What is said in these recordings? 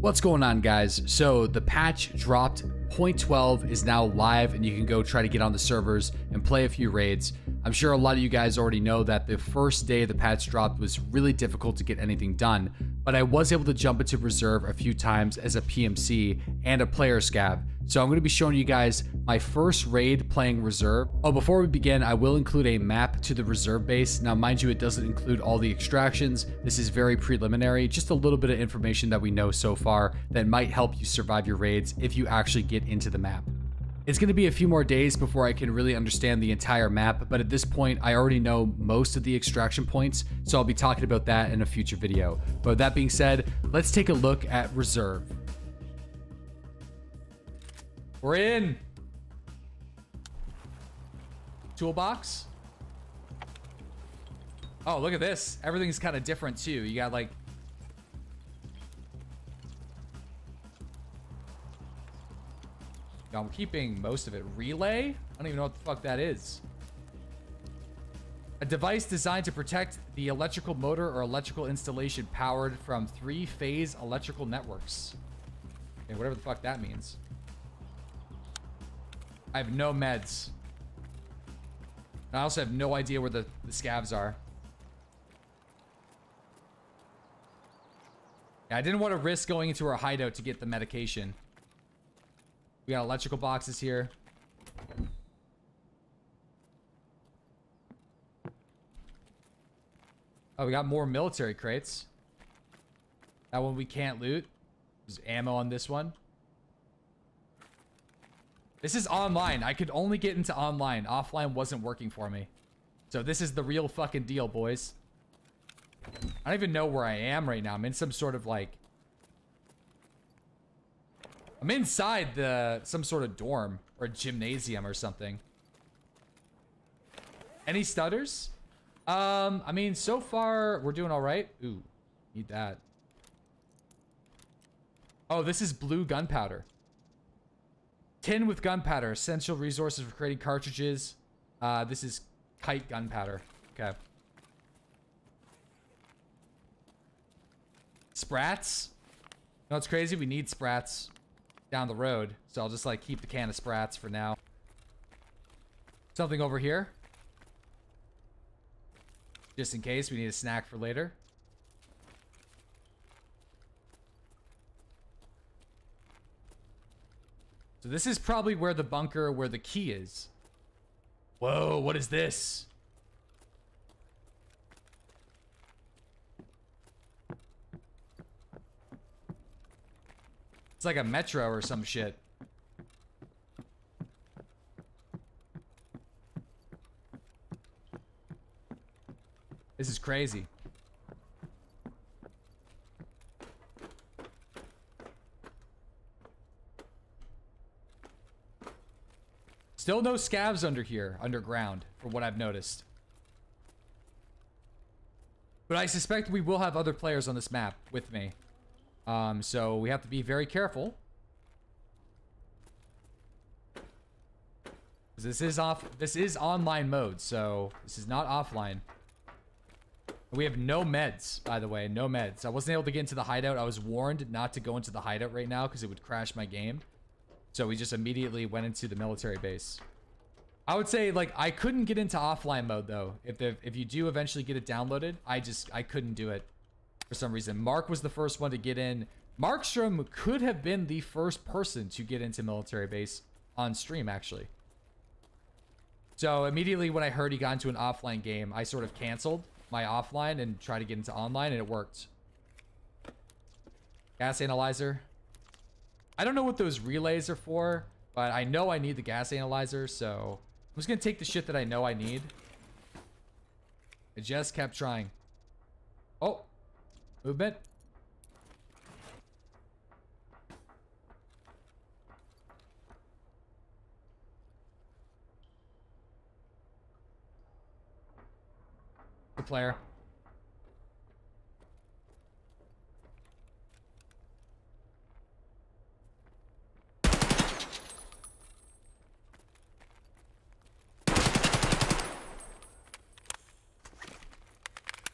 What's going on guys? So the patch dropped, point 12 is now live and you can go try to get on the servers and play a few raids. I'm sure a lot of you guys already know that the first day the patch dropped was really difficult to get anything done, but I was able to jump into reserve a few times as a PMC and a player scav. So I'm going to be showing you guys my first raid playing reserve. Oh, before we begin, I will include a map to the reserve base. Now, mind you, it doesn't include all the extractions. This is very preliminary, just a little bit of information that we know so far that might help you survive your raids if you actually get into the map. It's going to be a few more days before I can really understand the entire map, but at this point, I already know most of the extraction points, so I'll be talking about that in a future video. But that being said, let's take a look at Reserve. We're in. Toolbox. Oh, look at this. Everything's kind of different too. You got like... I'm keeping most of it. Relay? I don't even know what the fuck that is. A device designed to protect the electrical motor or electrical installation powered from three-phase electrical networks. Okay, whatever the fuck that means. I have no meds. I also have no idea where the, the scavs are. Yeah, I didn't want to risk going into our hideout to get the medication. We got electrical boxes here. Oh, we got more military crates. That one we can't loot. There's ammo on this one. This is online. I could only get into online. Offline wasn't working for me. So this is the real fucking deal, boys. I don't even know where I am right now. I'm in some sort of like... I'm inside the some sort of dorm or gymnasium or something. Any stutters? Um, I mean, so far we're doing all right. Ooh, need that. Oh, this is blue gunpowder. Tin with gunpowder. Essential resources for creating cartridges. Uh, this is kite gunpowder. Okay. Sprats. No, it's crazy. We need sprats down the road. So I'll just like keep the can of sprats for now. Something over here. Just in case we need a snack for later. So this is probably where the bunker, where the key is. Whoa, what is this? It's like a metro or some shit. This is crazy. Still no scavs under here, underground, for what I've noticed. But I suspect we will have other players on this map with me. Um, so we have to be very careful. This is off. This is online mode, so this is not offline. We have no meds, by the way, no meds. I wasn't able to get into the hideout. I was warned not to go into the hideout right now because it would crash my game. So we just immediately went into the military base. I would say like I couldn't get into offline mode though. If the, if you do eventually get it downloaded, I just I couldn't do it for some reason. Mark was the first one to get in. Markstrom could have been the first person to get into military base on stream actually. So immediately when I heard he got into an offline game, I sort of canceled my offline and tried to get into online and it worked. Gas analyzer. I don't know what those relays are for, but I know I need the gas analyzer, so I'm just gonna take the shit that I know I need. I just kept trying. Oh, movement. The player.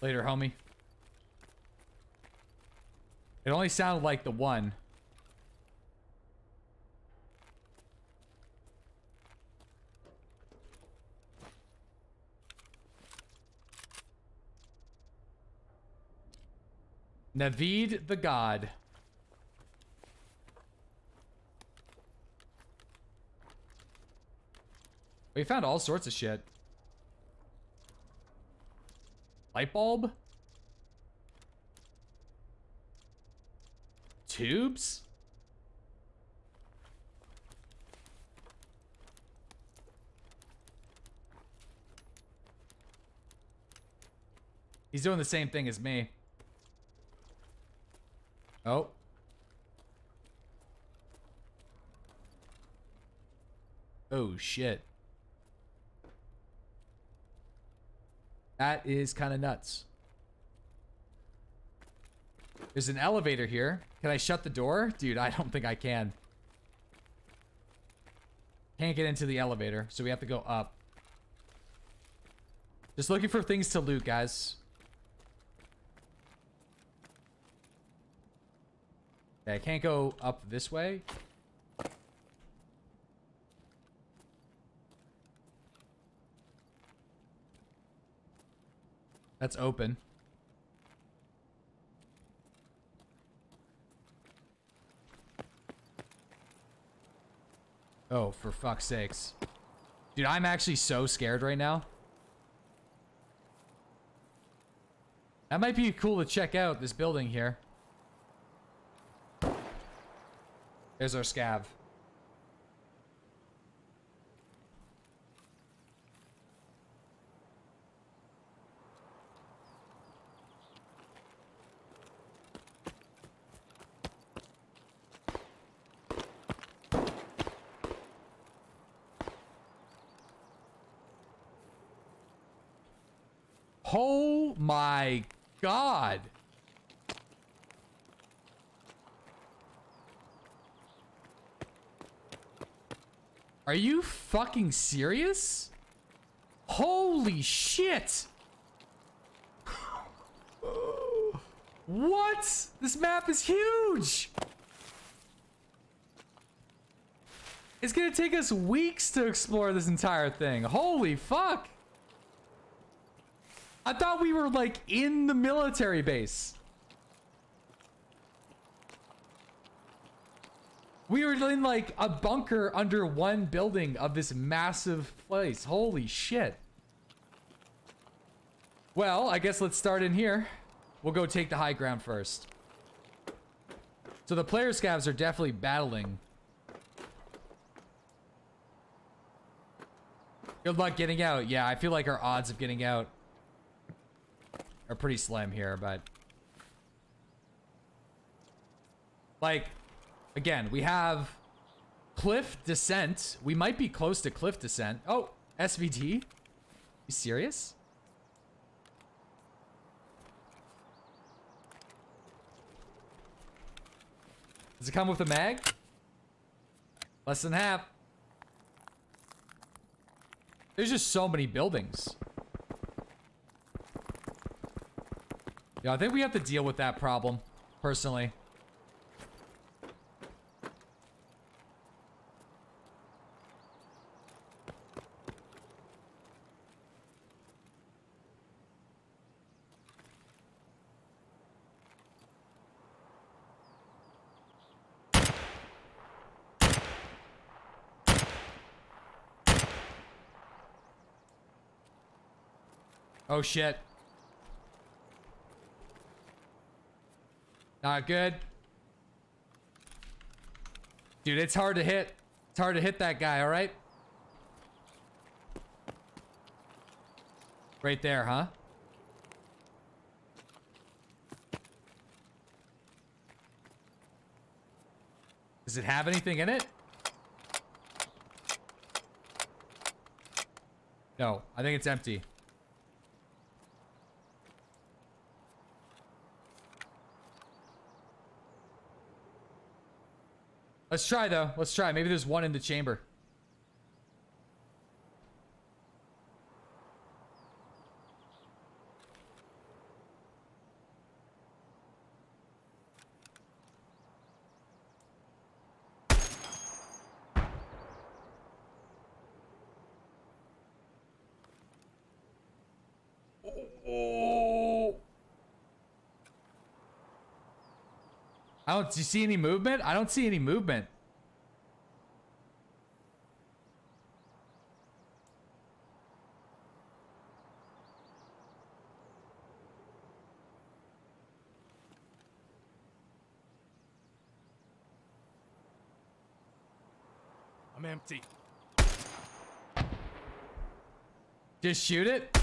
Later, homie. It only sounded like the one. Naveed the God. We found all sorts of shit. Light bulb? Tubes? He's doing the same thing as me. Oh. Oh, shit. That is kind of nuts. There's an elevator here. Can I shut the door? Dude, I don't think I can. Can't get into the elevator, so we have to go up. Just looking for things to loot, guys. Okay, I can't go up this way. That's open. Oh, for fuck's sakes. Dude, I'm actually so scared right now. That might be cool to check out, this building here. There's our scav. Oh my god. Are you fucking serious? Holy shit! what? This map is huge! It's gonna take us weeks to explore this entire thing. Holy fuck! I thought we were like in the military base. We were in like a bunker under one building of this massive place. Holy shit. Well, I guess let's start in here. We'll go take the high ground first. So the player scavs are definitely battling. Good luck getting out. Yeah, I feel like our odds of getting out are pretty slim here, but... Like, Again, we have cliff descent. We might be close to cliff descent. Oh, SVT? You serious? Does it come with a mag? Less than half. There's just so many buildings. Yeah, I think we have to deal with that problem, personally. Oh shit. Not good. Dude, it's hard to hit. It's hard to hit that guy, alright? Right there, huh? Does it have anything in it? No, I think it's empty. Let's try, though. Let's try. Maybe there's one in the chamber. Oh. I don't. Do you see any movement? I don't see any movement. I'm empty. Just shoot it.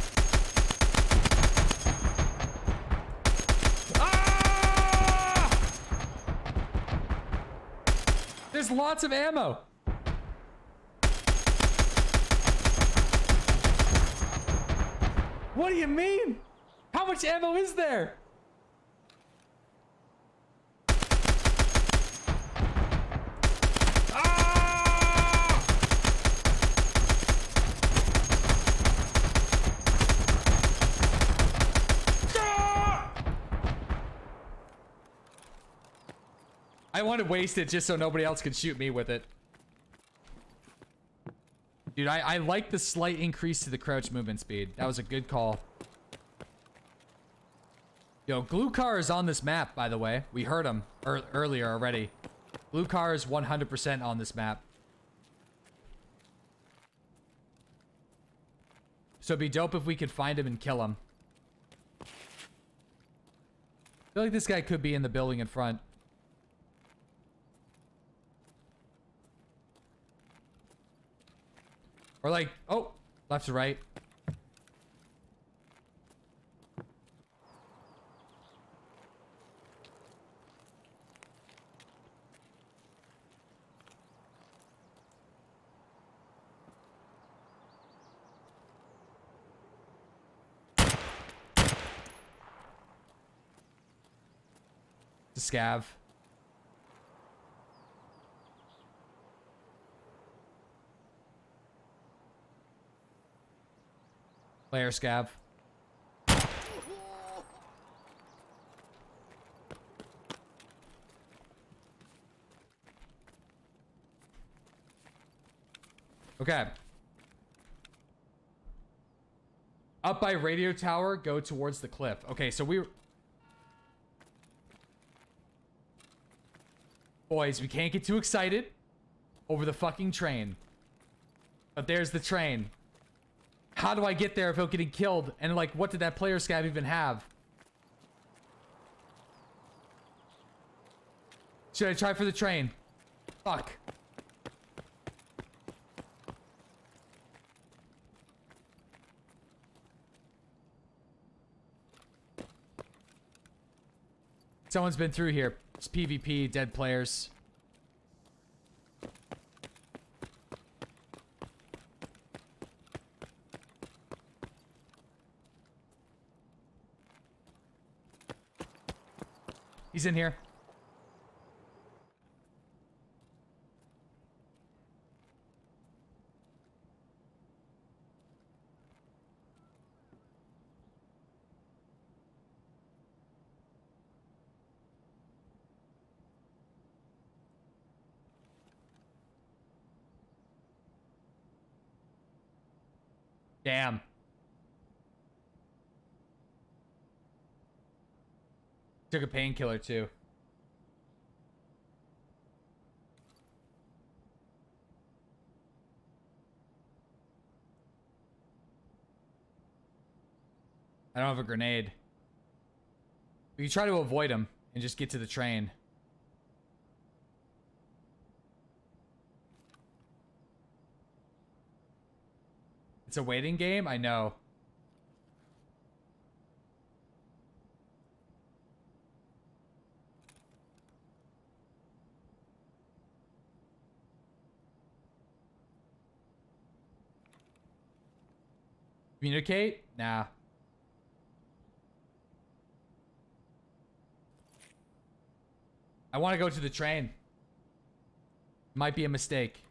There's lots of ammo. What do you mean? How much ammo is there? I want to waste it just so nobody else can shoot me with it. Dude, I, I like the slight increase to the crouch movement speed. That was a good call. Yo, Glukhar is on this map, by the way. We heard him ear earlier already. Glukhar is 100% on this map. So it'd be dope if we could find him and kill him. I feel like this guy could be in the building in front. Or like, oh, left to right. Scav. Player scav. Okay. Up by radio tower, go towards the cliff. Okay, so we... Boys, we can't get too excited over the fucking train. But there's the train. How do I get there without getting killed? And like, what did that player scav even have? Should I try for the train? Fuck. Someone's been through here. It's PvP, dead players. He's in here. Damn. Took a painkiller too. I don't have a grenade. Can try to avoid him and just get to the train. It's a waiting game? I know. Communicate? Nah. I want to go to the train. Might be a mistake.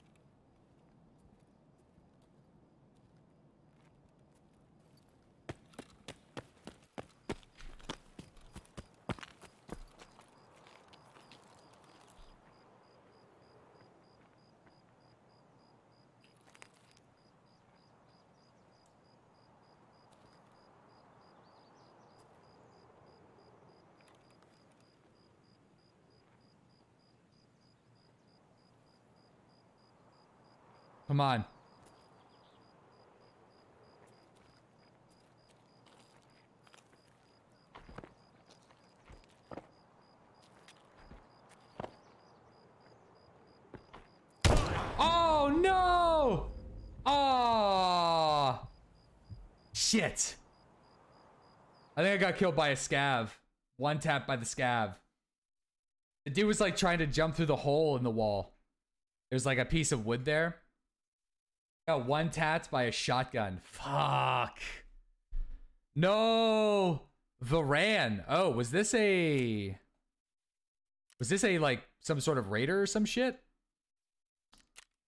Come on. Oh, no! Oh! Shit. I think I got killed by a scav. One tap by the scav. The dude was like trying to jump through the hole in the wall. There's like a piece of wood there. Got one tapped by a shotgun. Fuck. No. Varan. Oh, was this a... Was this a, like, some sort of raider or some shit?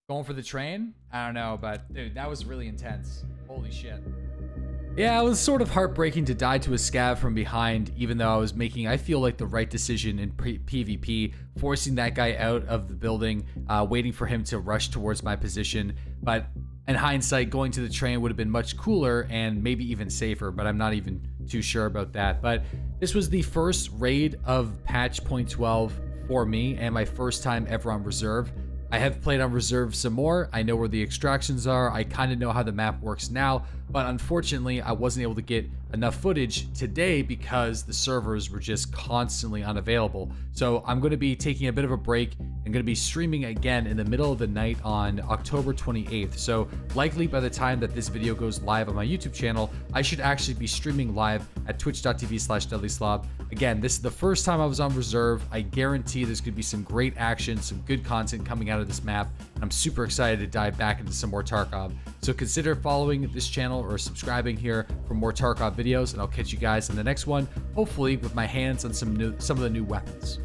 Going for the train? I don't know, but dude, that was really intense. Holy shit. Yeah, it was sort of heartbreaking to die to a scav from behind, even though I was making, I feel like, the right decision in PvP, forcing that guy out of the building, uh, waiting for him to rush towards my position. But in hindsight, going to the train would have been much cooler and maybe even safer, but I'm not even too sure about that. But this was the first raid of patch point 12 for me and my first time ever on reserve. I have played on reserve some more. I know where the extractions are. I kind of know how the map works now, but unfortunately, I wasn't able to get enough footage today because the servers were just constantly unavailable. So I'm going to be taking a bit of a break and going to be streaming again in the middle of the night on October 28th. So likely by the time that this video goes live on my YouTube channel, I should actually be streaming live at twitch.tv slash deadlyslob. Again, this is the first time I was on reserve. I guarantee there's going to be some great action, some good content coming out of this map. I'm super excited to dive back into some more Tarkov. So consider following this channel or subscribing here for more Tarkov videos, and I'll catch you guys in the next one, hopefully with my hands on some new, some of the new weapons.